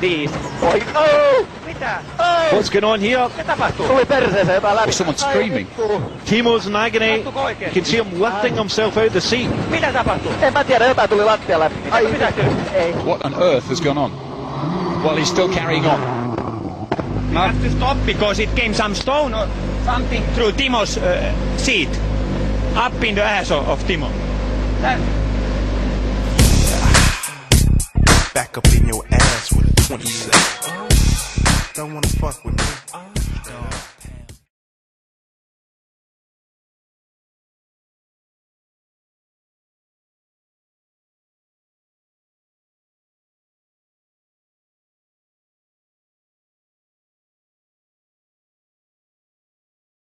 Viisi. Oi, oh! Mitä? Oh! What's going on here? Mitä tapahtuu? Tuli perseeseen jotain läpi. Was someone screaming? Timo's in agony. You can see him lifting himself out of the seat. Mitä tapahtuu? En mä tiedä, jotain tuli lattia läpi. Mitä? Ei. What on earth has gone on? Well, he's still carrying on. We have to stop because it came some stone or something through Timo's uh, seat. Up in the ass of, of Timo. That, don't wanna fuck with me.